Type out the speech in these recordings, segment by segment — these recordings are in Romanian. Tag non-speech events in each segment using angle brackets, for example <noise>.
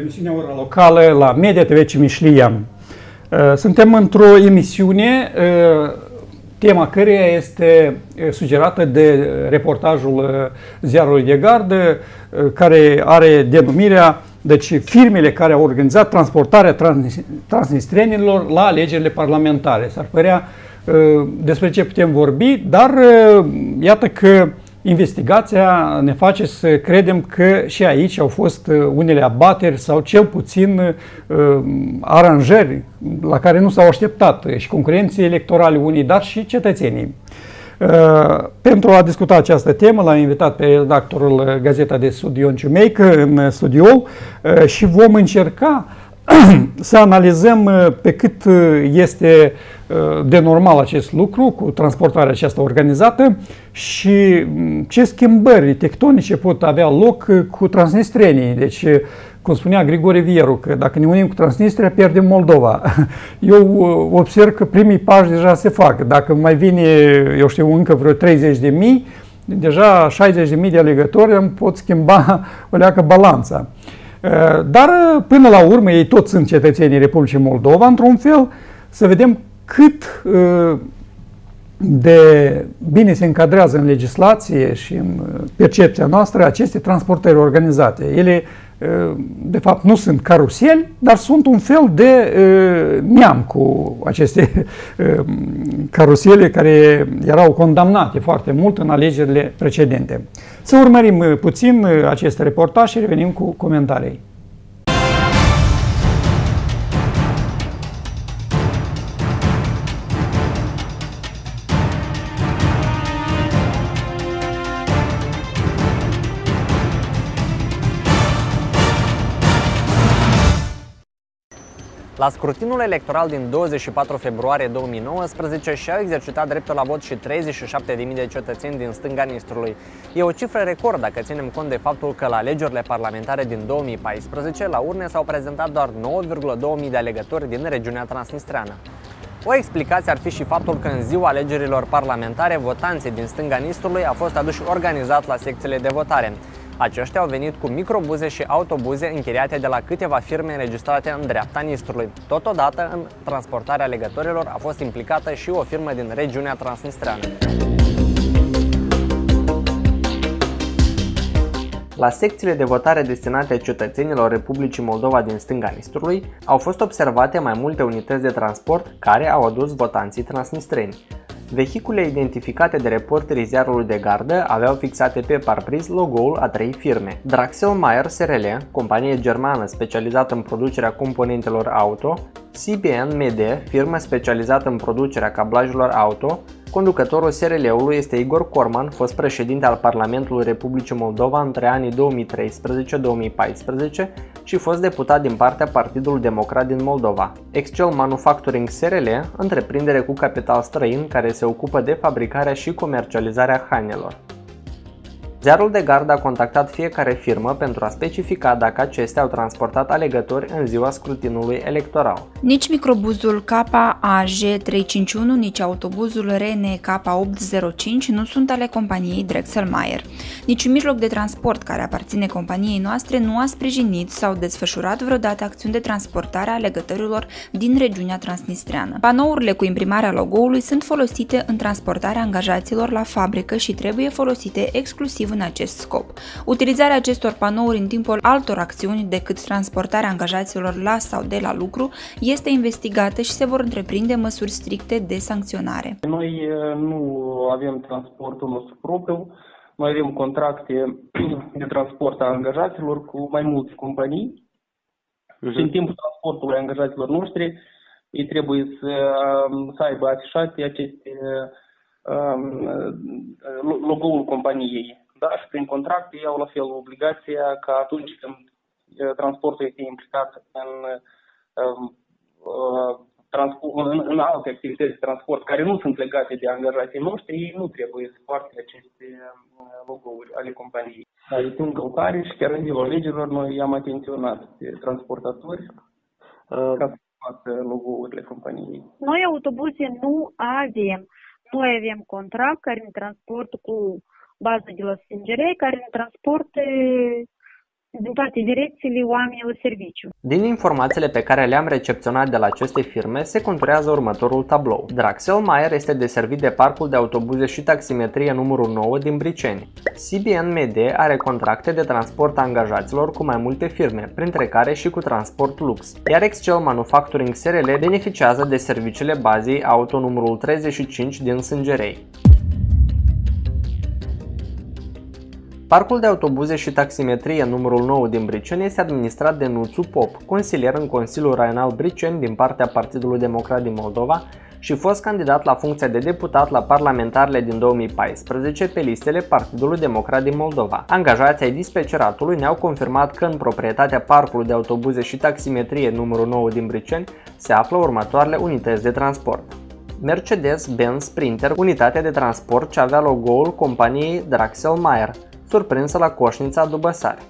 emisiunea Ora Locală la Media TV Cimișlia. Suntem într-o emisiune, tema căreia este sugerată de reportajul ziarului de gardă, care are denumirea deci firmele care au organizat transportarea transnistrenilor la alegerile parlamentare. S-ar părea despre ce putem vorbi, dar iată că investigația ne face să credem că și aici au fost uh, unele abateri sau cel puțin uh, aranjări la care nu s-au așteptat și concurenții electorale unii, dar și cetățenii. Uh, pentru a discuta această temă, l-am invitat pe redactorul Gazeta de Sud Ion Ciumeică în studio și vom încerca <clears throat> să analizăm uh, pe cât uh, este uh, de normal acest lucru cu transportarea aceasta organizată și mm, ce schimbări tectonice pot avea loc cu transnistrenii. Deci, cum spunea Grigore Vieru, că dacă ne unim cu Transnistria, pierdem Moldova. <laughs> Eu observ că primii pași deja se fac. Dacă mai vine, eu știu, încă vreo 30 de mii, deja 60 de mii de alegători îmi pot schimba <laughs> o leacă balanța. Eh, dar eh, până la urmă ei toți sunt cetățenii Republicii Moldova, într-un fel, să vedem cât eh, de bine se încadrează în legislație și în percepția noastră aceste transportări organizate. Ele, de fapt, nu sunt caruseli, dar sunt un fel de neam cu aceste <laughs> carusele care erau condamnate foarte mult în alegerile precedente. Să urmărim puțin acest reportaj și revenim cu comentarii. La scrutinul electoral din 24 februarie 2019 și-au exercitat dreptul la vot și 37.000 de cetățeni din stânga Nistrului. E o cifră record dacă ținem cont de faptul că la alegerile parlamentare din 2014 la urne s-au prezentat doar 9,2 de alegători din regiunea transnistreană. O explicație ar fi și faptul că în ziua alegerilor parlamentare, votanții din stânga Nistrului au fost aduși organizat la secțiile de votare. Aceștia au venit cu microbuze și autobuze închiriate de la câteva firme înregistrate în dreapta Nistrului. Totodată, în transportarea legătorilor a fost implicată și o firmă din regiunea transnistreană. La secțiile de votare destinate cetățenilor Republicii Moldova din stânga Nistrului au fost observate mai multe unități de transport care au adus votanții transnistreni. Vehicule identificate de reporterii ziarului de gardă aveau fixate pe parbriz logo-ul a trei firme. Draxel SRL, companie germană specializată în producerea componentelor auto, CBN MD, firmă specializată în producerea cablajelor auto, Conducătorul SRL-ului este Igor Corman, fost președinte al Parlamentului Republicii Moldova între anii 2013-2014 și fost deputat din partea Partidului Democrat din Moldova. Excel Manufacturing SRL, întreprindere cu capital străin care se ocupă de fabricarea și comercializarea hainelor. Ziarul de gardă a contactat fiecare firmă pentru a specifica dacă acestea au transportat alegători în ziua scrutinului electoral. Nici microbuzul KAG351, nici autobuzul RN K805 nu sunt ale companiei Drexelmeier. Niciun mijloc de transport care aparține companiei noastre nu a sprijinit sau desfășurat vreodată acțiuni de transportare a alegătorilor din regiunea transnistreană. Panourile cu imprimarea logo-ului sunt folosite în transportarea angajaților la fabrică și trebuie folosite exclusiv în acest scop. Utilizarea acestor panouri în timpul altor acțiuni decât transportarea angajaților la sau de la lucru este investigată și se vor întreprinde măsuri stricte de sancționare. Noi eh, nu avem transportul nostru propriu, noi avem contracte <clears throat> de transport a angajaților cu mai multe companii uh-huh. și în timpul transportului angajaților noștri ei trebuie să, să aibă afișate aceste um, logo-ul companiei. Da? Și prin contract ei au la fel obligația ca atunci când transportul este implicat în, în, în alte activități de transport care nu sunt legate de angajații noștri, ei nu trebuie să poarte aceste logo-uri ale companiei. Dar este încălcare și chiar în ziua legilor noi am atenționat pe transportatori uh. ca să facă logo-urile companiei. Noi autobuze nu avem. Noi avem contract care ne transportă cu bază de la Sângerei care ne transportă din toate direcțiile oamenilor serviciu. Din informațiile pe care le-am recepționat de la aceste firme, se conturează următorul tablou. Draxelmaier este deservit de parcul de autobuze și taximetrie numărul 9 din Briceni. CBN MD are contracte de transport a angajaților cu mai multe firme, printre care și cu Transport Lux. Iar Excel Manufacturing SRL beneficiază de serviciile bazei auto numărul 35 din Sângerei. Parcul de autobuze și taximetrie numărul 9 din Briceni este administrat de Nuțu Pop, consilier în Consiliul Raional Briceni din partea Partidului Democrat din Moldova și fost candidat la funcția de deputat la parlamentarele din 2014 pe listele Partidului Democrat din Moldova. Angajații ai dispeceratului ne-au confirmat că în proprietatea parcului de autobuze și taximetrie numărul 9 din Briceni se află următoarele unități de transport. Mercedes-Benz Sprinter, unitate de transport ce avea logo-ul companiei Draxel-Meyer, surprinsă la Coșnița Dubăsari.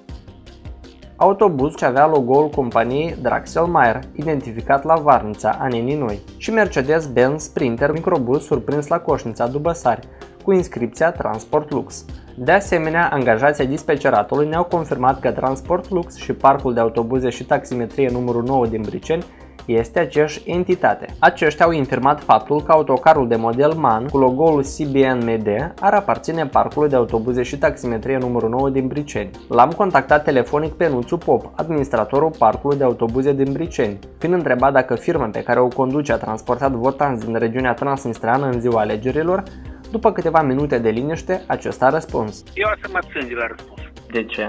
Autobuz ce avea logo-ul companiei Draxelmaier, identificat la Varnița, Anenii Noi, și Mercedes-Benz Sprinter microbus surprins la Coșnița Dubăsari, cu inscripția Transport Lux. De asemenea, angajații dispeceratului ne-au confirmat că Transport Lux și parcul de autobuze și taximetrie numărul 9 din Briceni este aceeași entitate. Aceștia au infirmat faptul că autocarul de model MAN cu logo-ul CBN MD ar aparține parcului de autobuze și taximetrie numărul 9 din Briceni. L-am contactat telefonic pe Nuțu Pop, administratorul parcului de autobuze din Briceni, fiind întrebat dacă firma pe care o conduce a transportat votanți din regiunea transnistreană în ziua alegerilor, după câteva minute de liniște, acesta a răspuns. Eu o să mă abțin de la răspuns. De ce?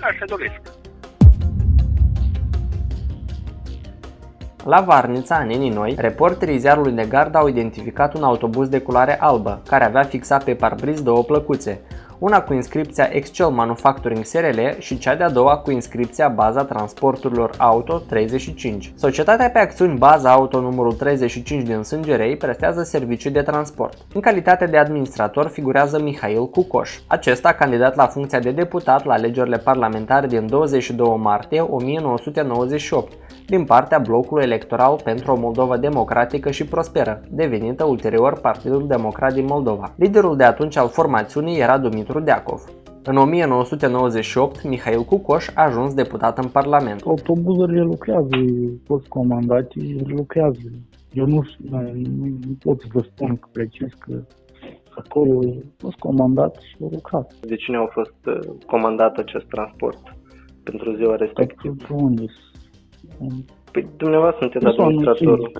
Așa doresc. La Varnița, în Nenii Noi, reporterii ziarului de gard au identificat un autobuz de culoare albă, care avea fixat pe parbriz două plăcuțe, una cu inscripția Excel Manufacturing SRL și cea de-a doua cu inscripția Baza Transporturilor Auto 35. Societatea pe acțiuni Baza Auto numărul 35 din Sângerei prestează servicii de transport. În calitate de administrator figurează Mihail Cucoș. Acesta candidat la funcția de deputat la alegerile parlamentare din 22 martie 1998 din partea blocului electoral pentru o Moldova democratică și prosperă, devenită ulterior Partidul Democrat din Moldova. Liderul de atunci al formațiunii era Dumitru Deacov. În 1998, Mihail Cucoș a ajuns deputat în Parlament. Autobuzurile lucrează, toți comandații lucrează. Eu nu, nu, nu pot să vă spun că precis că acolo a fost comandat și a lucrat. De cine a fost uh, comandat acest transport pentru ziua respectivă? Pe unde Păi dumneavoastră sunteți administratorul.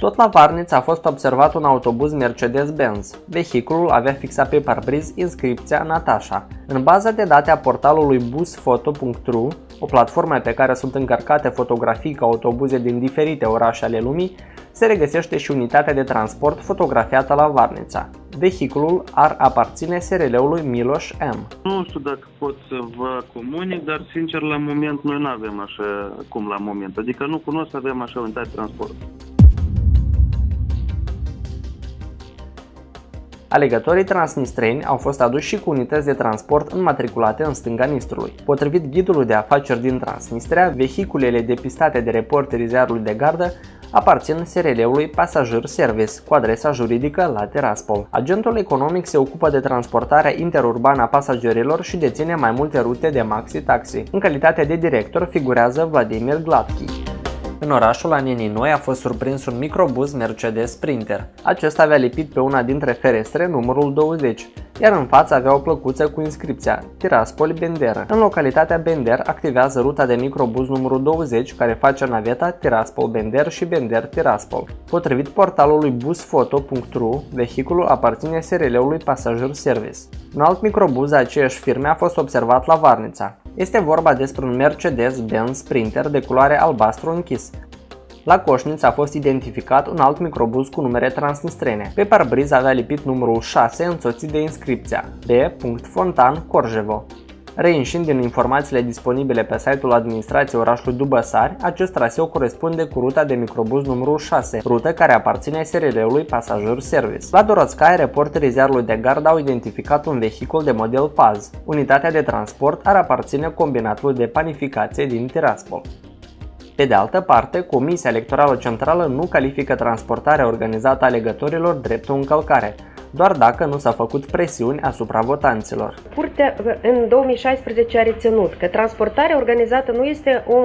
Tot la Varniț a fost observat un autobuz Mercedes-Benz. Vehiculul avea fixat pe parbriz inscripția Natasha. În baza de date a portalului busfoto.ru, o platformă pe care sunt încărcate fotografii cu autobuze din diferite orașe ale lumii, se regăsește și unitatea de transport fotografiată la Varnița. Vehiculul ar aparține SRL-ului Miloș M. Nu știu dacă pot să vă comunic, dar sincer la moment noi nu avem așa cum la moment. Adică nu cunosc să avem așa unitate de transport. Alegătorii transnistreni au fost aduși și cu unități de transport înmatriculate în stânga Nistrului. Potrivit ghidului de afaceri din Transnistria, vehiculele depistate de reporterii ziarului de gardă aparțin SRL-ului Passager Service cu adresa juridică la Tiraspol. Agentul economic se ocupă de transportarea interurbană a pasagerilor și deține mai multe rute de maxi-taxi. În calitate de director figurează Vladimir Gladki. În orașul Anenii Noi a fost surprins un microbuz Mercedes Sprinter. Acesta avea lipit pe una dintre ferestre numărul 20, iar în față avea o plăcuță cu inscripția Tiraspol Bender. În localitatea Bender activează ruta de microbuz numărul 20 care face naveta Tiraspol Bender și Bender Tiraspol. Potrivit portalului busfoto.ru, vehiculul aparține SRL-ului Passenger Service. Un alt microbuz a aceeași firme a fost observat la Varnița. Este vorba despre un Mercedes-Benz Sprinter de culoare albastru închis, la Coșniț a fost identificat un alt microbuz cu numere transnistrene. Pe parbriz avea lipit numărul 6 însoțit de inscripția B. Fontan Corjevo. Reînșind din informațiile disponibile pe site-ul administrației orașului Dubăsari, acest traseu corespunde cu ruta de microbuz numărul 6, rută care aparține SRL-ului Passager Service. La Doroțcai, reporterii ziarului de gard au identificat un vehicul de model PAZ. Unitatea de transport ar aparține combinatului de panificație din Tiraspol. Pe de altă parte, Comisia Electorală Centrală nu califică transportarea organizată a alegătorilor drept o încălcare, doar dacă nu s-a făcut presiuni asupra votanților. Curtea în 2016 a reținut că transportarea organizată nu este o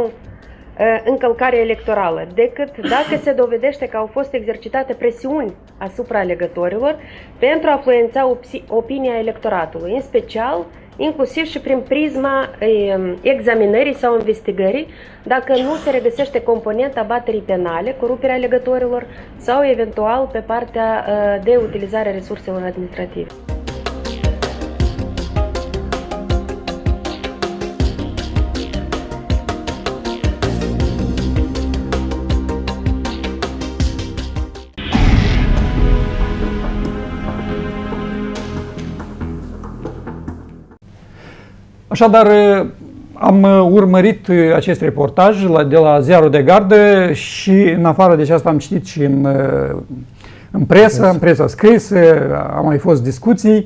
încălcare electorală, decât dacă se dovedește că au fost exercitate presiuni asupra alegătorilor pentru a influența opinia electoratului, în special inclusiv și prin prisma examinării sau investigării, dacă nu se regăsește componenta baterii penale, coruperea alegătorilor sau eventual pe partea de utilizare a resurselor administrative. Așadar, am urmărit acest reportaj de la Ziarul de Gardă și în afară de aceasta am citit și în, în presă, în presa scrisă, au mai fost discuții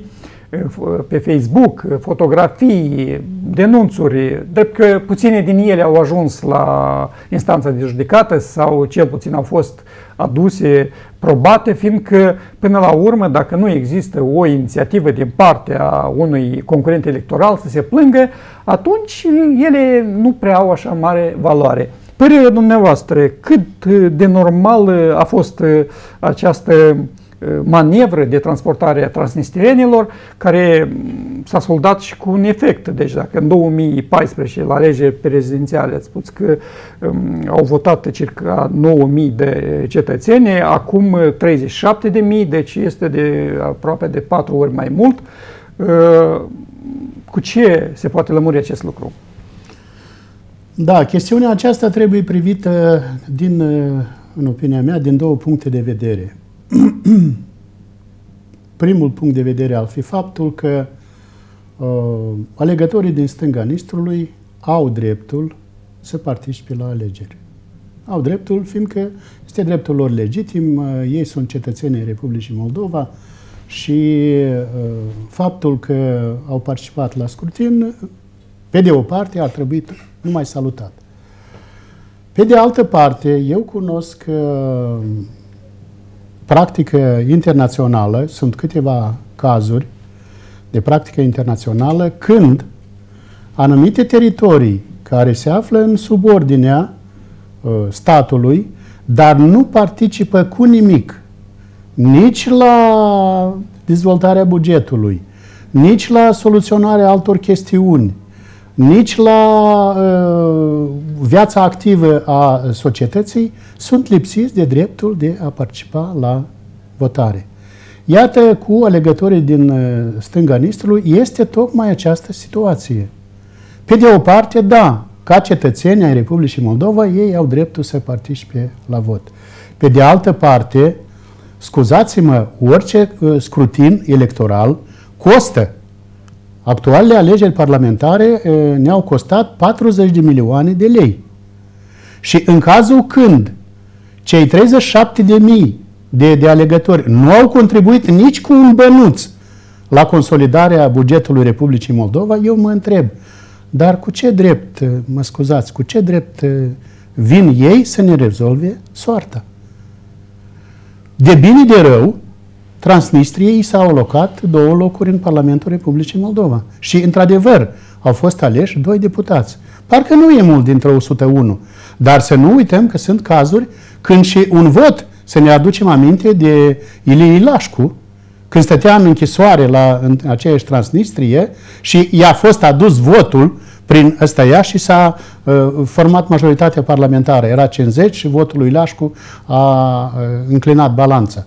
pe Facebook, fotografii, denunțuri, drept că puține din ele au ajuns la instanța de judecată sau cel puțin au fost aduse, probate, fiindcă până la urmă, dacă nu există o inițiativă din partea unui concurent electoral să se plângă, atunci ele nu prea au așa mare valoare. Părerea dumneavoastră, cât de normal a fost această manevră de transportare a transnistrienilor, care s-a soldat și cu un efect. Deci dacă în 2014 la lege prezidențiale ați spus că um, au votat circa 9.000 de cetățeni, acum 37.000, deci este de aproape de 4 ori mai mult. Uh, cu ce se poate lămuri acest lucru? Da, chestiunea aceasta trebuie privită din, în opinia mea, din două puncte de vedere. <clears throat> Primul punct de vedere ar fi faptul că uh, alegătorii din stânga Nistrului au dreptul să participe la alegeri. Au dreptul, fiindcă este dreptul lor legitim, uh, ei sunt cetățenii Republicii Moldova și uh, faptul că au participat la scrutin, pe de o parte, ar trebui numai salutat. Pe de altă parte, eu cunosc uh, practică internațională, sunt câteva cazuri de practică internațională când anumite teritorii care se află în subordinea uh, statului, dar nu participă cu nimic nici la dezvoltarea bugetului, nici la soluționarea altor chestiuni, nici la uh, viața activă a societății, sunt lipsiți de dreptul de a participa la votare. Iată, cu alegătorii din uh, stânga Nistrului, este tocmai această situație. Pe de o parte, da, ca cetățeni ai Republicii Moldova, ei au dreptul să participe la vot. Pe de altă parte, scuzați-mă, orice uh, scrutin electoral costă Actualele alegeri parlamentare ne-au costat 40 de milioane de lei. Și în cazul când cei 37 de mii de, de alegători nu au contribuit nici cu un bănuț la consolidarea bugetului Republicii Moldova, eu mă întreb, dar cu ce drept, mă scuzați, cu ce drept vin ei să ne rezolve soarta? De bine de rău, Transnistriei s-au alocat două locuri în Parlamentul Republicii Moldova. Și, într-adevăr, au fost aleși doi deputați. Parcă nu e mult dintre 101, dar să nu uităm că sunt cazuri când și un vot, să ne aducem aminte de Ilie Ilașcu, când stătea în închisoare la în aceeași Transnistrie și i-a fost adus votul prin ăsta ea și s-a uh, format majoritatea parlamentară. Era 50 și votul lui Ilașcu a uh, înclinat balanța.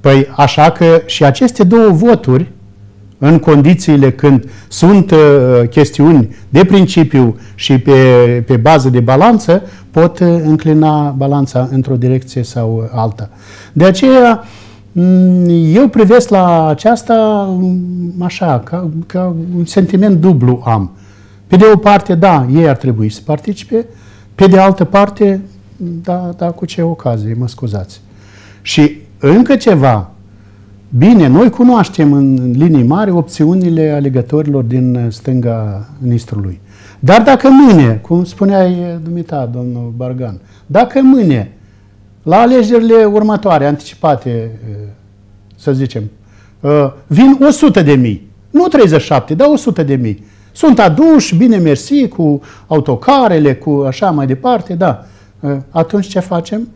Păi așa că și aceste două voturi, în condițiile când sunt uh, chestiuni de principiu și pe, pe bază de balanță, pot uh, înclina balanța într-o direcție sau alta. De aceea, mm, eu privesc la aceasta mm, așa, ca, ca un sentiment dublu am. Pe de o parte, da, ei ar trebui să participe, pe de altă parte, da, da, cu ce ocazie, mă scuzați. Și încă ceva. Bine, noi cunoaștem în linii mari opțiunile alegătorilor din stânga Nistrului. Dar dacă mâine, cum spuneai dumita, domnul Bargan, dacă mâine, la alegerile următoare, anticipate, să zicem, uh, vin 100 de mii. Nu 37, dar 100 de mii. Sunt aduși, bine mersi, cu autocarele, cu așa mai departe, da. Uh, atunci ce facem?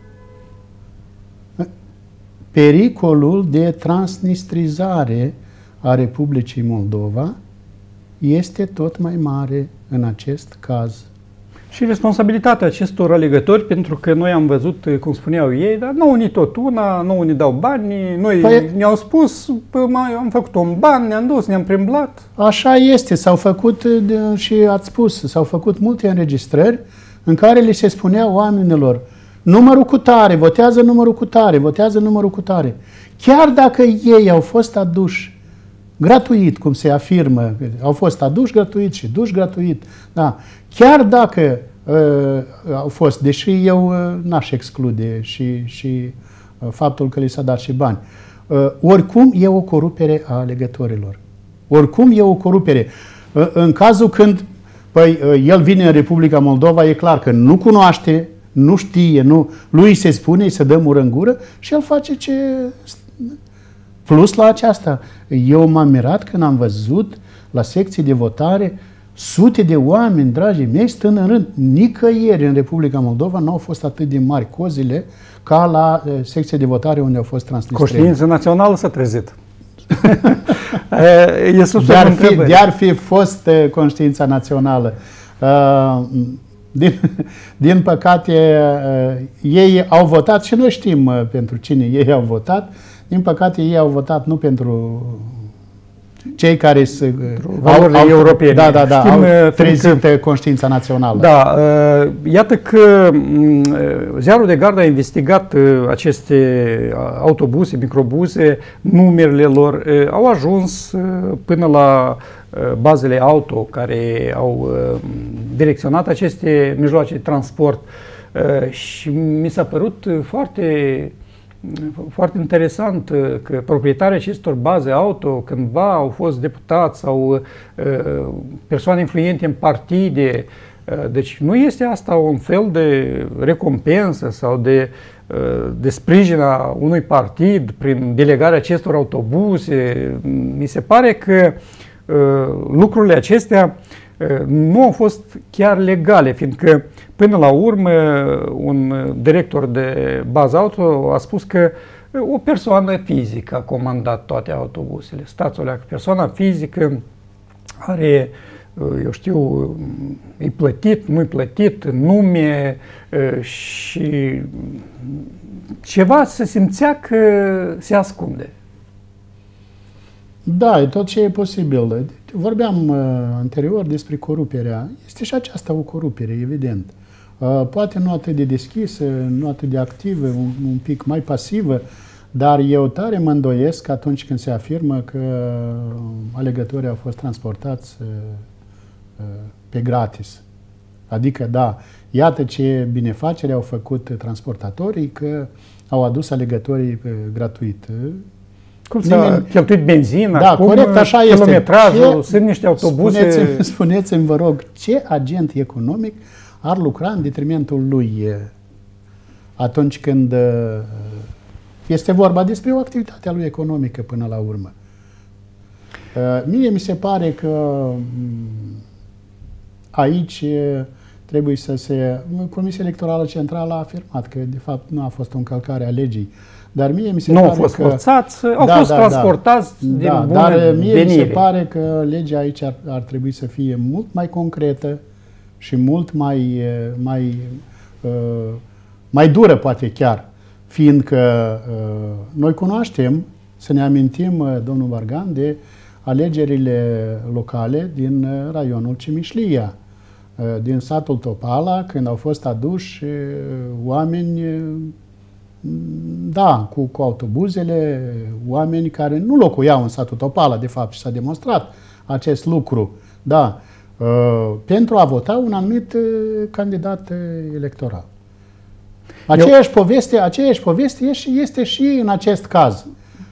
Pericolul de transnistrizare a Republicii Moldova este tot mai mare în acest caz. Și responsabilitatea acestor alegători, pentru că noi am văzut, cum spuneau ei, dar nu unii tot una, nu unii dau bani, noi păi, ne-au spus, mai, am făcut un ban, ne-am dus, ne-am primblat. Așa este, s-au făcut, și ați spus, s-au făcut multe înregistrări în care li se spunea oamenilor, numărul cu tare, votează numărul cu tare, votează numărul cu tare. Chiar dacă ei au fost aduși gratuit, cum se afirmă, au fost aduși gratuit și duși gratuit, da, chiar dacă uh, au fost, deși eu uh, n-aș exclude și, și uh, faptul că li s-a dat și bani, uh, oricum e o corupere a alegătorilor. Oricum e o corupere. Uh, în cazul când păi, uh, el vine în Republica Moldova, e clar că nu cunoaște, nu știe, nu, lui se spune, se dă mură în gură și el face ce Plus la aceasta, eu m-am mirat când am văzut la secții de votare sute de oameni, dragii mei, stând în rând. Nicăieri în Republica Moldova nu au fost atât de mari cozile ca la uh, secția de votare unde au fost transnistreni. Conștiința națională s-a trezit. <laughs> e sus de-ar fi, de-ar fi fost uh, conștiința națională. Uh, din, <laughs> din păcate, uh, ei au votat și noi știm uh, pentru cine ei au votat, din păcate, ei au votat nu pentru cei care se, valorile au, europene. Da, da, da, Știm, au uh, trezit că, conștiința națională. Da, uh, iată că mm, uh, ziarul de gardă a investigat aceste autobuse, microbuse, numerele lor au ajuns până la bazele auto care au direcționat aceste mijloace de transport și mi s-a părut foarte foarte interesant uh, că proprietarii acestor baze auto cândva au fost deputați sau uh, persoane influente în partide. Uh, deci nu este asta un fel de recompensă sau de, de sprijin a unui partid prin delegarea acestor autobuse. Mi se pare că lucrurile acestea nu au fost chiar legale, fiindcă până la urmă un director de bază auto a spus că o persoană fizică a comandat toate autobuzele. Stați o persoana fizică are eu știu, e plătit, nu-i plătit, nume și ceva se simțea că se ascunde. Da, e tot ce e posibil. Vorbeam uh, anterior despre coruperea. Este și aceasta o corupere, evident. Uh, poate nu atât de deschisă, nu atât de activă, un, un pic mai pasivă, dar eu tare mă îndoiesc atunci când se afirmă că alegătorii au fost transportați uh, uh, pe gratis. Adică, da, iată ce binefacere au făcut transportatorii, că au adus alegătorii uh, gratuit. Cum s-a cheltuit benzina? Da, cum corect, așa este. Kilometrajul, ce, sunt niște autobuse... Spuneți-mi, spuneți vă rog, ce agent economic ar lucra în detrimentul lui atunci când este vorba despre o activitate a lui economică până la urmă. Mie mi se pare că aici trebuie să se... Comisia Electorală Centrală a afirmat că, de fapt, nu a fost o încălcare a legii dar mie mi se nu pare au fost că, forțați, au da, fost da, transportați da, din da, bună Dar mie venire. mi se pare că legea aici ar, ar trebui să fie mult mai concretă și mult mai, mai, mai dură, poate chiar, fiindcă noi cunoaștem, să ne amintim, domnul Vargan, de alegerile locale din raionul Cimișlia, din satul Topala, când au fost aduși oameni da, cu, cu autobuzele, oameni care nu locuiau în satul Topala, de fapt, și s-a demonstrat acest lucru, da, uh, pentru a vota un anumit uh, candidat uh, electoral. Aceeași Eu... poveste, aceeași poveste este și în acest caz.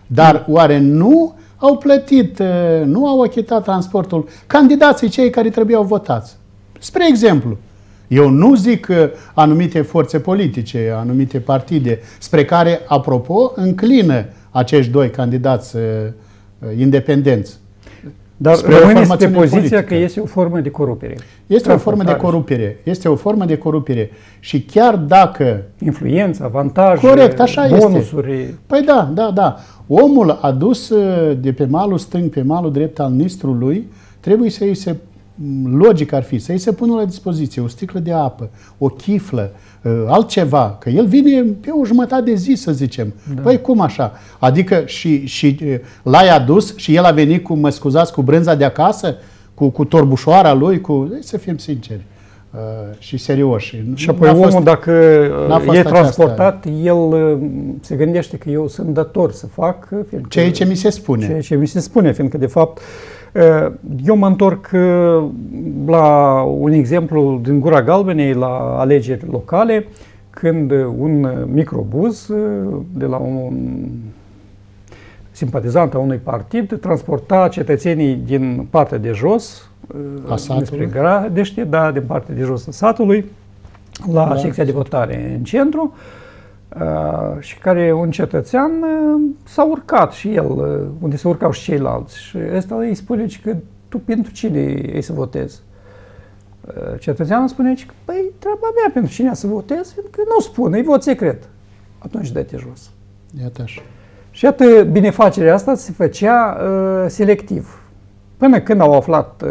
Dar oare nu au plătit, nu au achitat transportul candidații cei care trebuiau votați? Spre exemplu, eu nu zic anumite forțe politice, anumite partide, spre care, apropo, înclină acești doi candidați uh, uh, independenți. Dar rămâneți pe poziția politică. că este o formă de corupere. Este o formă de corupere. Este o formă de corupere. Și chiar dacă... Influență, avantaje, Corect, așa bonusuri... Este. Păi da, da, da. Omul adus uh, de pe malul stâng pe malul drept al nistrului, trebuie să îi se logic ar fi să îi se pună la dispoziție o sticlă de apă, o chiflă, uh, altceva, că el vine pe o jumătate de zi, să zicem. Da. Păi cum așa? Adică și, și uh, l-ai adus și el a venit cu, mă scuzați, cu brânza de acasă, cu, cu torbușoara lui, cu, să fim sinceri. Uh, și serioși. Și apoi omul, fost, dacă e transportat, aceasta. el uh, se gândește că eu sunt dator să fac... Ceea ce mi se spune. Ceea ce mi se spune, fiindcă de fapt uh, Eh, eu mă întorc eh, la un exemplu din Gura Galbenei, la alegeri locale, când un microbuz eh, de la un simpatizant a unui partid transporta cetățenii din partea de jos, spre Gradește, da, din partea de jos a satului, la da. secția de votare în centru, Uh, și care un cetățean uh, s-a urcat și el, uh, unde se urcau și ceilalți. Și ăsta îi spune că tu pentru cine ei să votezi? Cetățeanul spune că, păi, treaba mea pentru cine să votez, pentru că nu spune, e vot secret. Atunci dă-te jos. Iată așa. Și iată, binefacerea asta se făcea uh, selectiv. Până când au aflat uh,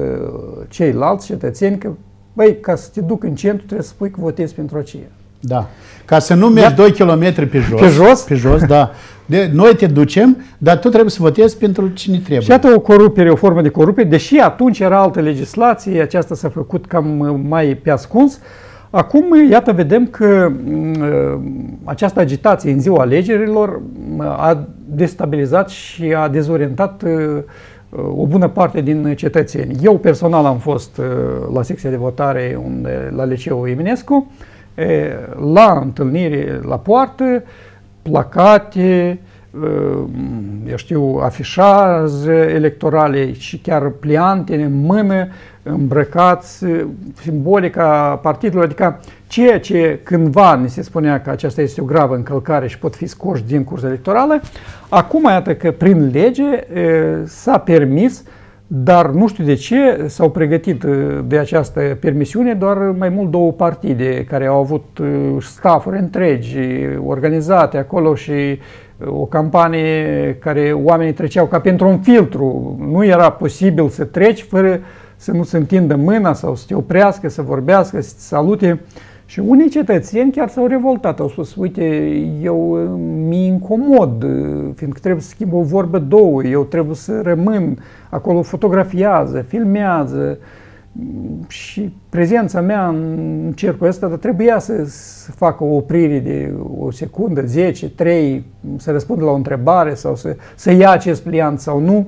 ceilalți cetățeni că, băi, ca să te duc în centru, trebuie să spui că votezi pentru aceea. Da. Ca să nu mergi 2 km pe jos. Pe jos? Pe jos, da. De, noi te ducem, dar tu trebuie să votezi pentru cine trebuie. Și iată o corupere, o formă de corupere, deși atunci era altă legislație, aceasta s-a făcut cam mai pe ascuns. Acum, iată, vedem că această agitație în ziua alegerilor a destabilizat și a dezorientat o bună parte din cetățeni. Eu personal am fost la secția de votare unde, la liceul Eminescu, la întâlnire la poartă, placate, eu știu, afișaje electorale și chiar pliante în mână, îmbrăcați, simbolica partidului, adică ceea ce cândva ni se spunea că aceasta este o gravă încălcare și pot fi scoși din curs electorală, acum iată că prin lege s-a permis dar nu știu de ce s-au pregătit uh, de această permisiune doar mai mult două partide care au avut uh, stafuri întregi organizate acolo și uh, o campanie care oamenii treceau ca pentru un filtru. Nu era posibil să treci fără să nu se întindă mâna sau să te oprească, să vorbească, să te salute. Și unii cetățeni chiar s-au revoltat, au spus, uite, eu mi incomod, fiindcă trebuie să schimb o vorbă două, eu trebuie să rămân acolo, fotografiază, filmează și prezența mea în cercul ăsta, dar trebuia să, să facă o oprire de o secundă, 10, 3, să răspundă la o întrebare sau să, să ia acest pliant sau nu.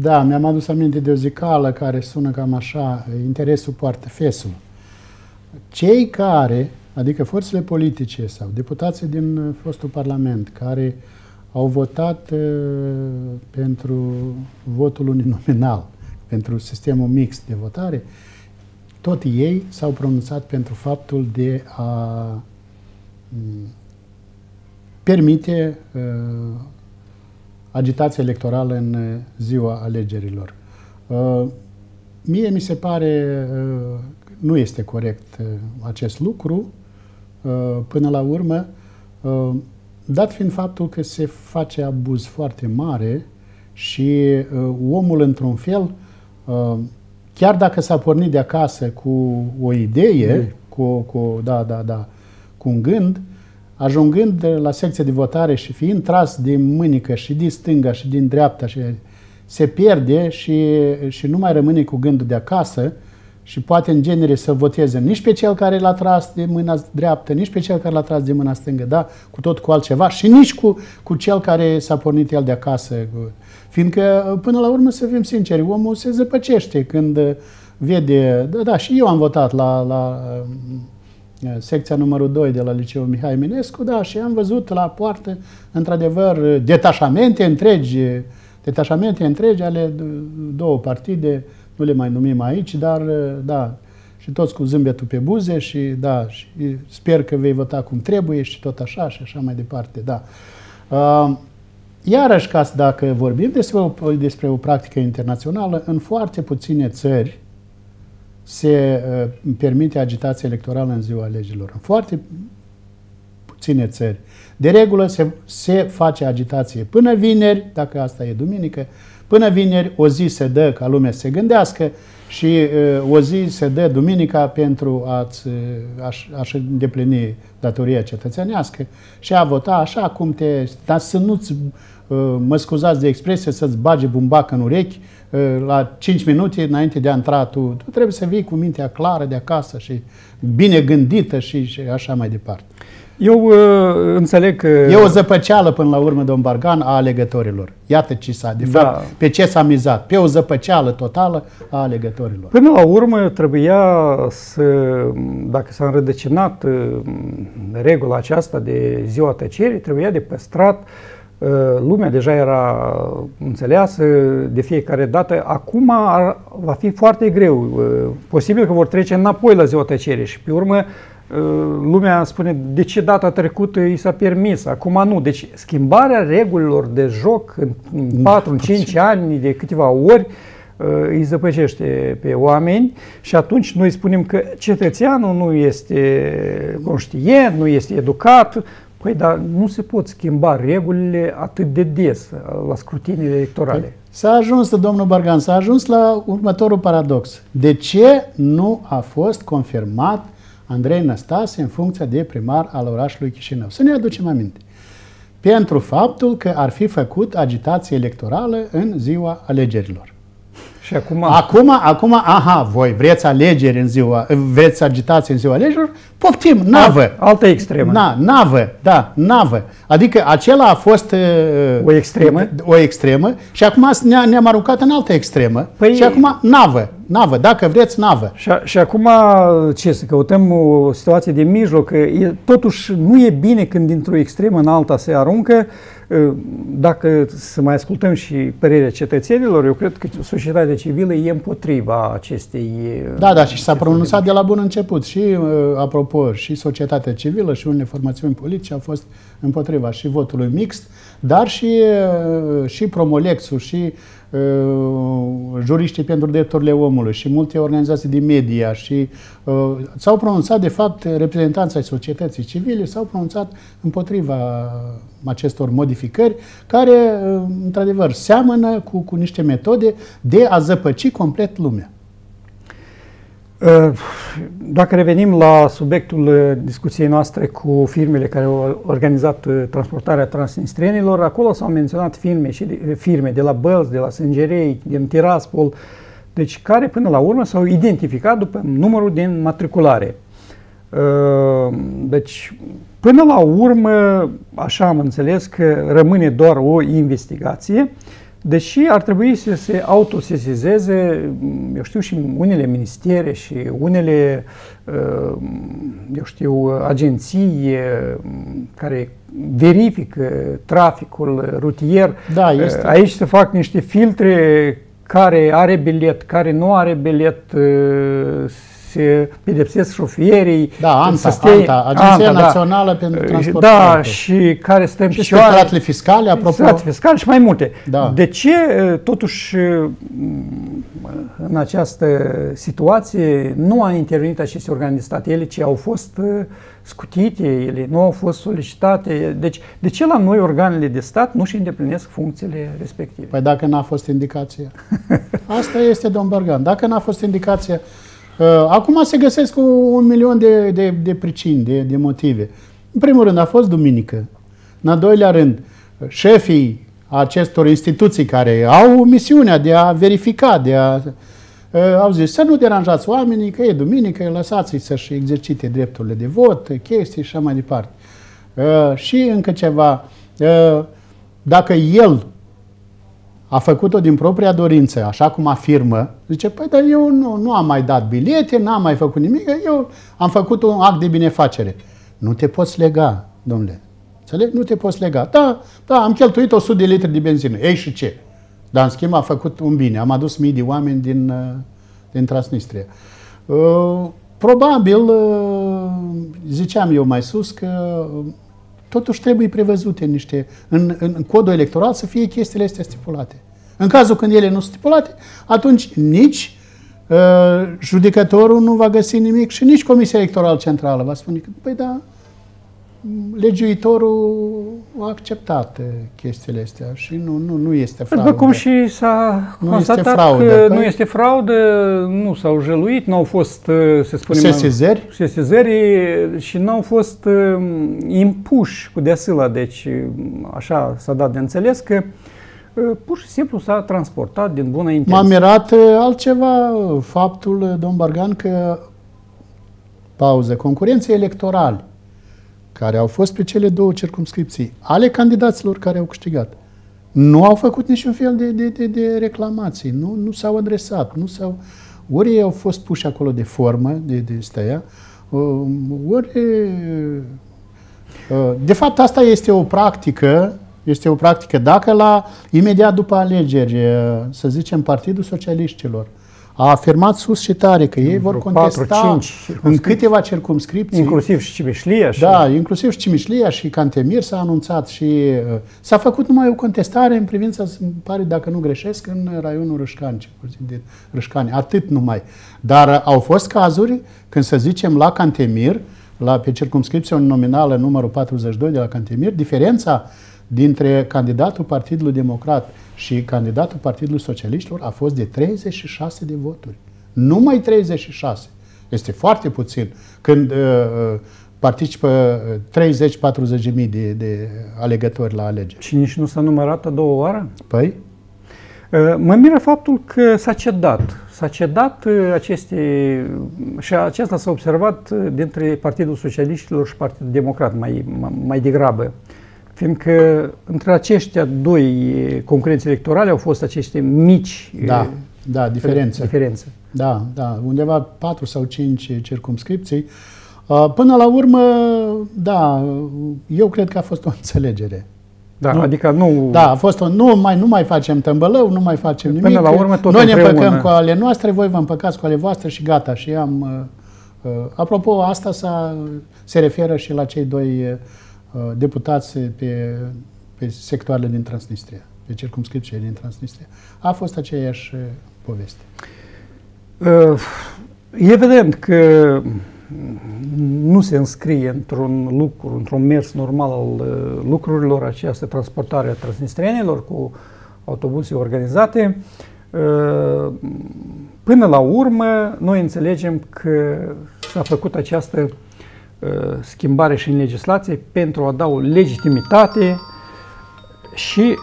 Da, mi-am adus aminte de o zicală care sună cam așa, interesul poartă fesul cei care, adică forțele politice sau deputații din uh, fostul Parlament, care au votat uh, pentru votul uninominal, pentru sistemul mix de votare, tot ei s-au pronunțat pentru faptul de a mm, permite uh, agitația electorală în uh, ziua alegerilor. Uh, mie mi se pare uh, nu este corect uh, acest lucru, uh, până la urmă, uh, dat fiind faptul că se face abuz foarte mare și omul, într-un fel, chiar dacă s-a pornit de acasă cu o idee, mm. cu, cu, da, da, da, cu un gând, ajungând la secția de votare și fiind tras din mânică și din stânga și din dreapta și se pierde și, și nu mai rămâne cu gândul de acasă, și poate în genere să voteze nici pe cel care l-a tras de mâna dreaptă, nici pe cel care l-a tras de mâna stângă, da, cu tot cu altceva și nici cu, cu cel care s-a pornit el de acasă. Fiindcă, până la urmă, să fim sinceri, omul se zăpăcește când vede, da, da, și eu am votat la, la uh, secția numărul 2 de la Liceul Mihai Eminescu, da, și am văzut la poartă, într-adevăr, detașamente întregi, detașamente întregi ale două partide, nu le mai numim aici, dar da, și toți cu zâmbetul pe buze și da, și sper că vei vota cum trebuie și tot așa și așa mai departe, da. Uh, iarăși, ca să dacă vorbim despre o, despre o practică internațională, în foarte puține țări se uh, permite agitație electorală în ziua alegerilor. În foarte puține țări. De regulă se, se face agitație până vineri, dacă asta e duminică, până vineri o zi se dă ca lumea să se gândească și uh, o zi se dă duminica pentru a-ți, uh, aș, îndeplini datoria cetățenească și a vota așa cum te... Dar să nu-ți, uh, mă scuzați de expresie, să-ți bage bumbac în urechi uh, la 5 minute înainte de a intra tu. Tu trebuie să vii cu mintea clară de acasă și bine gândită și, și așa mai departe. Eu uh, înțeleg că... E o zăpăceală până la urmă, domn Bargan, a alegătorilor. Iată ce s-a, de da. fapt, pe ce s-a mizat. Pe o zăpăceală totală a alegătorilor. Până la urmă trebuia să, dacă s-a înrădăcinat uh, regula aceasta de ziua tăcerii, trebuia de păstrat uh, lumea deja era înțeleasă de fiecare dată. Acum ar, va fi foarte greu. Uh, posibil că vor trece înapoi la ziua tăcerii și pe urmă Uh, lumea spune de ce data trecută i s-a permis, acum nu. Deci schimbarea regulilor de joc în 4, în 5 ani, de câteva ori, uh, îi zăpăcește pe oameni și atunci noi spunem că cetățeanul nu este conștient, nu este educat, Păi, dar nu se pot schimba regulile atât de des uh, la scrutiniile electorale. Păi, s-a ajuns, domnul Bargan, s-a ajuns la următorul paradox. De ce nu a fost confirmat Andrei Năstase în funcția de primar al orașului Chișinău. Să ne aducem aminte. Pentru faptul că ar fi făcut agitație electorală în ziua alegerilor. Și acum... Acum, acum, aha, voi vreți alegeri în ziua, vreți agitație în ziua alegerilor? Poftim, navă. Alt, altă extremă. Na, navă, da, navă. Adică acela a fost... Uh, o extremă. O extremă și acum ne-am ne aruncat în altă extremă. Păi... Și acum navă, navă, dacă vreți navă. Și, și acum ce, să căutăm o situație de mijloc, că e, totuși nu e bine când dintr-o extremă în alta se aruncă, Ă, dacă să mai ascultăm și părerea cetățenilor, eu cred că societatea civilă e împotriva acestei... Da, da, și s-a pronunțat de la bun început. Și, ă, apropo, și societatea civilă și unele formațiuni politice au fost împotriva și votului mixt, dar și, ă, și Promolexul și Uh, juriștii pentru drepturile omului și multe organizații de media și uh, s-au pronunțat, de fapt, reprezentanții ai societății civile s-au pronunțat împotriva acestor modificări care, uh, într-adevăr, seamănă cu, cu niște metode de a zăpăci complet lumea. Uh, dacă revenim la subiectul uh, discuției noastre cu firmele care au organizat uh, transportarea transnistrienilor, acolo s-au menționat firme, și de, firme de la Bălți, de la Sângerei, din Tiraspol, deci care până la urmă s-au identificat după numărul din matriculare. Deci, până la urmă, așa am înțeles că rămâne doar o investigație Deși ar trebui să se autosesizeze, eu știu, și unele ministere și unele, uh, eu știu, agenții uh, care verifică traficul rutier. Da, este. Aici se fac niște filtre care are bilet, care nu are bilet, uh, se pedepsesc șoferii. Da, ANTA, stea, ANTA Agenția ANTA, da. Națională da, pentru Transport. Da, și care stă în și picioare. fiscale, apropo. fiscale și mai multe. Da. De ce, totuși, în această situație nu a intervenit aceste organe de stat? Ele ce au fost scutite, ele nu au fost solicitate. Deci, de ce la noi organele de stat nu și îndeplinesc funcțiile respective? Păi dacă n-a fost indicație. <laughs> Asta este, domn Bergan. Dacă n-a fost indicație, Uh, acum se găsesc un milion de, de, de pricini, de, de motive. În primul rând a fost duminică. În al doilea rând, șefii acestor instituții care au misiunea de a verifica, de a uh, au zis să nu deranjați oamenii, că e duminică, lăsați-i să-și exercite drepturile de vot, chestii și așa mai departe. Uh, și încă ceva, dacă el a făcut-o din propria dorință, așa cum afirmă, zice, păi, dar eu nu, nu am mai dat bilete, n-am mai făcut nimic, eu am făcut un act de binefacere. Nu te poți lega, domnule. Înțelegi? Nu te poți lega. Da, da, am cheltuit 100 de litri de benzină. Ei și ce? Dar, în schimb, a făcut un bine. Am adus mii de oameni din, uh, din Transnistria. Uh, probabil, uh, ziceam eu mai sus, că totuși trebuie prevăzute niște, în, în codul electoral să fie chestiile astea stipulate. În cazul când ele nu sunt stipulate, atunci nici uh, judecătorul nu va găsi nimic și nici Comisia Electorală Centrală va spune că, păi da, legiuitorul a acceptat uh, chestiile astea și nu, nu, nu este fraudă. După cum și s-a Nu constatat este fraudă, că păi- nu este fraudă, nu s-au jăluit, nu au fost, uh, să spunem... Sesizări? Sesizări și nu au fost uh, impuși cu deasila, deci uh, așa s-a dat de înțeles că uh, pur și simplu s-a transportat din bună M-a intenție. mirat uh, altceva uh, faptul, uh, domn Bargan, că pauză, concurențe electorale care au fost pe cele două circumscripții ale candidaților care au câștigat, nu au făcut niciun fel de, de, de, de reclamații, nu, nu s-au adresat, nu s-au... Ori ei au fost puși acolo de formă, de, de stăia, uh, ori... uh, De fapt, asta este o practică, este o practică. Dacă la, imediat după alegeri, uh, să zicem, Partidul Socialiștilor a afirmat sus și tare că ei vor vreo contesta 4-5 în circumscripții. câteva circumscripții, Inclusiv și Cimeșlia. Și... da, inclusiv și Cimișlia și Cantemir s-a anunțat și uh, s-a făcut numai o contestare în privința, îmi pare, dacă nu greșesc, în raionul Râșcani, cel puțin de Râșcani, atât numai. Dar uh, au fost cazuri când, să zicem, la Cantemir, la, pe circumscripția nominală numărul 42 de la Cantemir, diferența dintre candidatul Partidului Democrat și candidatul Partidului Socialiștilor a fost de 36 de voturi. Numai 36. Este foarte puțin. Când uh, uh, participă uh, 30-40 de mii de, de alegători la alegeri. Și nici nu s-a numărat a doua oară? Păi? Uh, Mă miră faptul că s-a cedat. S-a cedat uh, aceste... și aceasta s-a observat uh, dintre Partidul Socialiștilor și Partidul Democrat mai, mai- mai degrabă. Fiindcă între aceștia doi concurenți electorale au fost aceste mici Da, uh, da, diferențe. diferențe. Da, da, undeva 4 sau 5 circumscripții. Uh, Până la urmă, da, eu cred că a fost o înțelegere. Da, Nu. adică nu... Da, a fost o, nu mai, nu mai facem tămbălău, nu mai facem nimic. Până la urmă, tot Noi ne împreună. împăcăm cu ale noastre, voi vă împăcați cu ale voastre și gata. Și am, uh, uh, apropo, asta s-a, se referă și la cei doi uh, deputați pe, pe sectoarele din Transnistria, pe circumscripțiile din Transnistria. A fost aceeași uh, poveste. Uh, Evident că nu se înscrie într-un lucru, într-un mers normal al uh, lucrurilor această transportare a transnistrienilor cu autobuse organizate. Uh, Până la urmă, noi înțelegem că s-a făcut această uh, schimbare și în legislație pentru a da o legitimitate și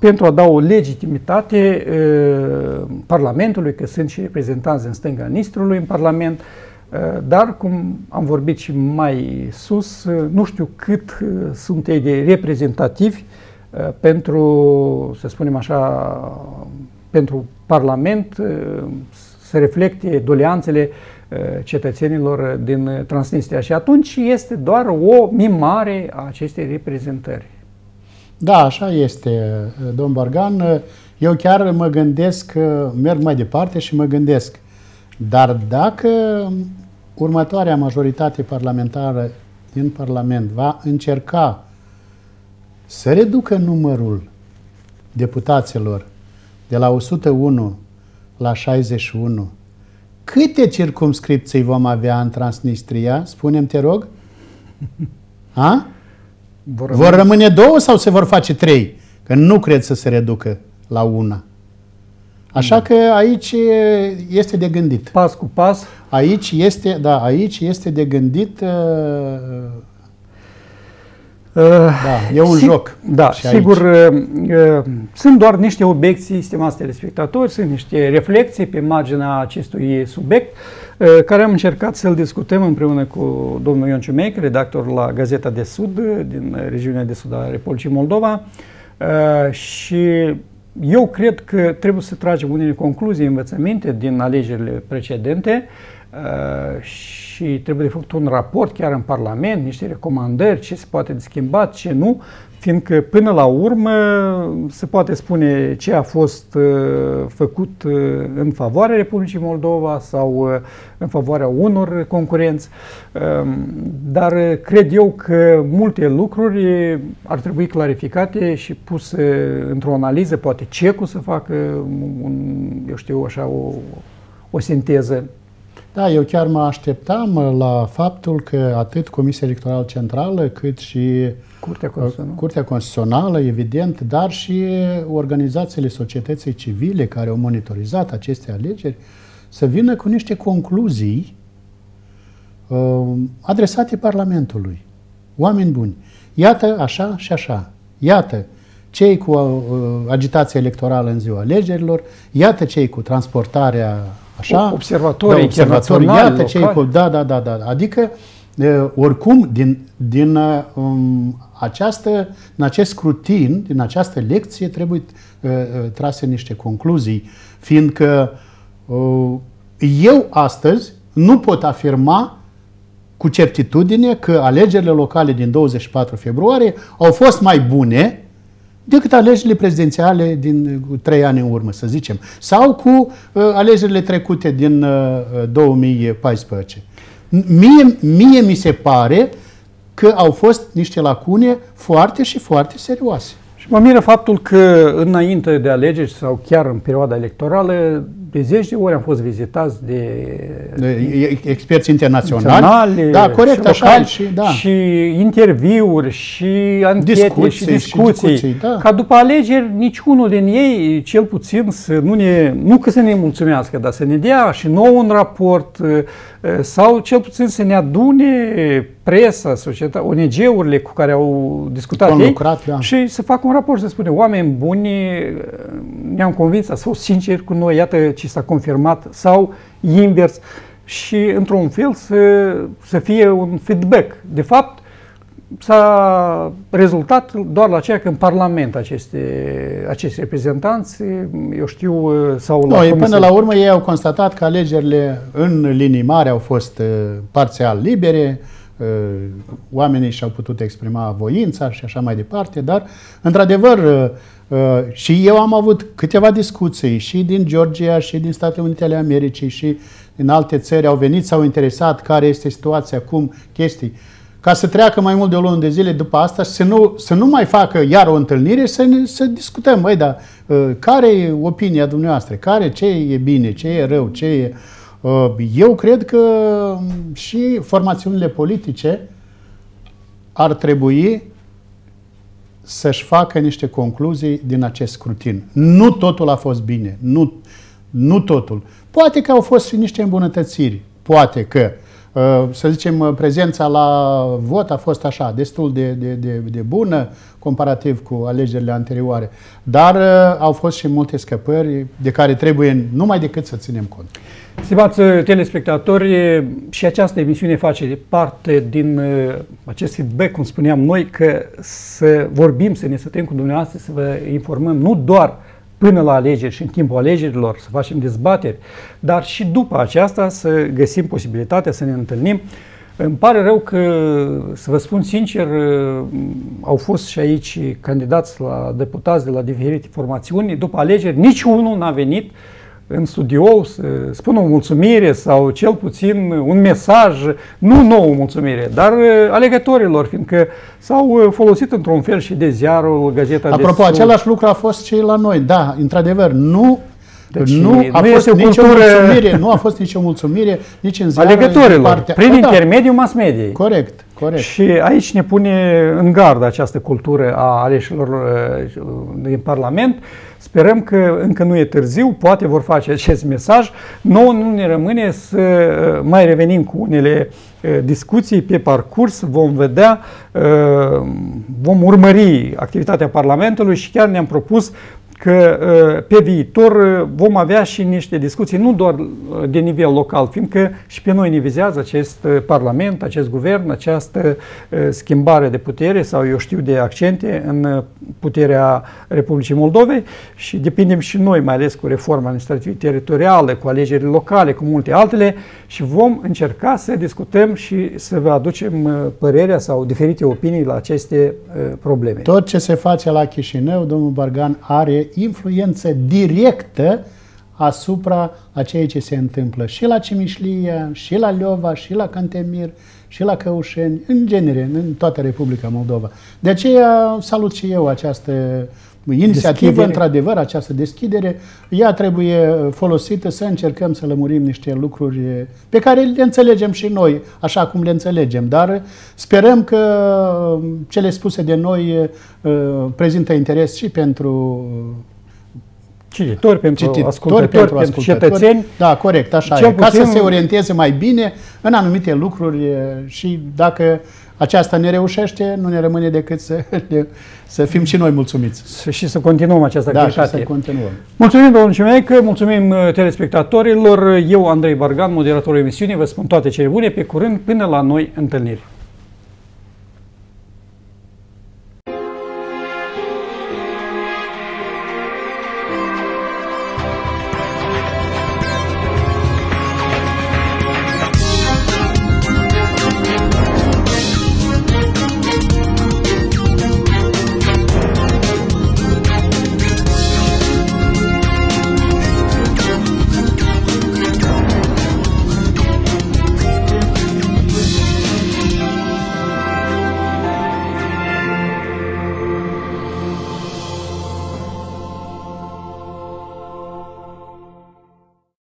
pentru a da o legitimitate uh, Parlamentului, că sunt și reprezentanți în stânga Nistrului în Parlament, uh, dar, cum am vorbit și mai sus, uh, nu știu cât uh, sunt ei de reprezentativi uh, pentru, să spunem așa, pentru Parlament uh, să reflecte doleanțele uh, cetățenilor din Transnistria. Și atunci este doar o mimare a acestei reprezentări. Da, așa este, domn Bargan. Eu chiar mă gândesc, merg mai departe și mă gândesc, dar dacă următoarea majoritate parlamentară din Parlament va încerca să reducă numărul deputaților de la 101 la 61, câte circumscripții vom avea în Transnistria? Spune-mi, te rog. A? Vor Vor rămâne două sau se vor face trei? Că nu cred să se reducă la una. Așa că aici este de gândit. Pas cu pas. Aici este, da, aici este de gândit. uh, Da, e un Si- joc. Da, și sigur, aici. uh, uh, sunt doar niște obiecții, stimați telespectatori, sunt niște reflexii pe marginea acestui subiect, uh, care am încercat să-l discutăm împreună cu domnul Ion Ciumeic, redactor la Gazeta de Sud, uh, din regiunea de sud a Republicii Moldova. Uh, Și eu cred că trebuie să tragem unele concluzii, învățăminte din alegerile precedente, uh, și trebuie de făcut un raport chiar în Parlament, niște recomandări, ce se poate de schimbat, ce nu, fiindcă până la urmă se poate spune ce a fost uh, făcut uh, în favoarea Republicii Moldova sau uh, în favoarea unor concurenți, um, dar cred eu că multe lucruri ar trebui clarificate și puse într-o analiză, poate CECU să facă, un, eu știu așa, o, o sinteză da, eu chiar mă așteptam la faptul că atât Comisia Electorală Centrală cât și Curtea Constituțională. Curtea Constituțională, evident, dar și organizațiile societății civile care au monitorizat aceste alegeri să vină cu niște concluzii uh, adresate Parlamentului. Oameni buni, iată așa și așa, iată cei cu uh, agitația electorală în ziua alegerilor, iată cei cu transportarea așa, observatorii, da, observatorii iată cei cu, da, da, da, da, adică uh, oricum din, din um, această, în acest scrutin, din această lecție, trebuie uh, uh, trase niște concluzii, fiindcă uh, eu astăzi nu pot afirma cu certitudine că alegerile locale din 24 februarie au fost mai bune decât alegerile prezidențiale din trei ani în urmă, să zicem, sau cu uh, alegerile trecute din uh, 2014. Mie, mie mi se pare că au fost niște lacune foarte și foarte serioase. Și mă miră faptul că înainte de alegeri sau chiar în perioada electorală, de zeci de ori am fost vizitați de, de experți internaționali. Da, corect, și așa. Locali, și, da. și interviuri, și anchete, discuții, și discuții. Și discuții da. Ca după alegeri, niciunul din ei, cel puțin, să nu, ne, nu că să ne mulțumească, dar să ne dea și nou un raport sau cel puțin să ne adune presa, societatea, ONG-urile cu care au discutat ei lucrat, da. și să facă un raport să spune oameni buni, ne-am convins, să fost sinceri cu noi, iată ce s-a confirmat sau invers și într-un fel să, să fie un feedback. De fapt, s-a rezultat doar la aceea că în Parlament aceste, acești reprezentanți, eu știu, sau la Noi, Până la urmă ei au constatat că alegerile în linii mari au fost uh, parțial libere, uh, oamenii și-au putut exprima voința și așa mai departe, dar, într-adevăr, uh, și eu am avut câteva discuții și din Georgia și din Statele Unite ale Americii și din alte țări au venit, s-au interesat care este situația, cum, chestii ca să treacă mai mult de o lună de zile după asta și să nu, să nu mai facă iar o întâlnire și să, ne, să discutăm, băi, dar uh, care e opinia dumneavoastră? Care, ce e bine, ce e rău, ce e... Uh, eu cred că um, și formațiunile politice ar trebui să-și facă niște concluzii din acest scrutin. Nu totul a fost bine, nu, nu totul. Poate că au fost și niște îmbunătățiri, poate că Uh, să zicem, uh, prezența la vot a fost așa, destul de, de, de, de bună comparativ cu alegerile anterioare. Dar uh, au fost și multe scăpări de care trebuie numai decât să ținem cont. Stimați telespectatori, și această emisiune face parte din acest feedback, cum spuneam noi, că să vorbim, să ne stătem cu dumneavoastră, să vă informăm nu doar uh, până la alegeri și în timpul alegerilor să facem dezbateri, dar și după aceasta să găsim posibilitatea să ne întâlnim. Îmi pare rău că, să vă spun sincer, au fost și aici candidați la deputați de la diferite formațiuni. După alegeri, niciunul n-a venit uh, în studio să spună o mulțumire sau cel puțin un mesaj, nu nouă mulțumire, dar uh, alegătorilor, fiindcă s-au uh, folosit într-un fel și de ziarul, gazeta Apropo, de același lucru a fost și la noi. Da, într-adevăr, nu deci nu a nu fost nicio cultură... mulțumire, nu a fost nicio mulțumire nici în ziară. Alegătorilor, partea... prin da, intermediul mass mediei. Corect, corect. Și aici ne pune în gardă această cultură a aleșilor uh, din Parlament. Sperăm că încă nu e târziu, poate vor face acest mesaj. Nouă nu ne rămâne să uh, mai revenim cu unele uh, discuții pe parcurs, vom vedea, vom urmări activitatea Parlamentului și chiar ne-am propus că uh, pe viitor uh, vom avea și niște discuții, nu doar uh, de nivel local, fiindcă și pe noi ne vizează acest Parlament, acest guvern, această schimbare de putere sau eu știu de accente în puterea Republicii Moldovei și depindem și noi, mai ales cu reforma administrativă teritorială, cu alegerile locale, cu multe altele și vom încerca să discutăm și să vă aducem părerea sau diferite opinii la aceste probleme. Tot ce se face la Chișinău, domnul Bargan, are influență directă asupra a ceea ce se întâmplă și la Cimișlia, și la Leova, și la Cantemir, și la Căușeni, în genere, în toată Republica Moldova. De aceea salut și eu această inițiativă, deschidere. într-adevăr, această deschidere. Ea trebuie folosită să încercăm să lămurim niște lucruri pe care le înțelegem și noi, așa cum le înțelegem, dar sperăm că cele spuse de noi uh, prezintă interes și pentru cititori, pentru cititori, ascultători, pentru, pentru cetățeni. Da, corect, așa e. Ca să se orienteze mai bine în anumite lucruri și dacă aceasta ne reușește, nu ne rămâne decât să, <laughs> să fim și noi mulțumiți. Și să continuăm această da, activitate. să continuăm. Mulțumim, domnul Cimeică, mulțumim uh, telespectatorilor. Eu, Andrei Bargan, moderatorul emisiunii, vă spun toate cele bune. Pe curând, până la noi întâlniri.